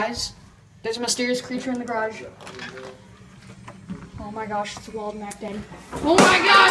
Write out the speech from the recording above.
Guys, there's a mysterious creature in the garage. Oh my gosh, it's a wild Mac Daddy. Oh my gosh!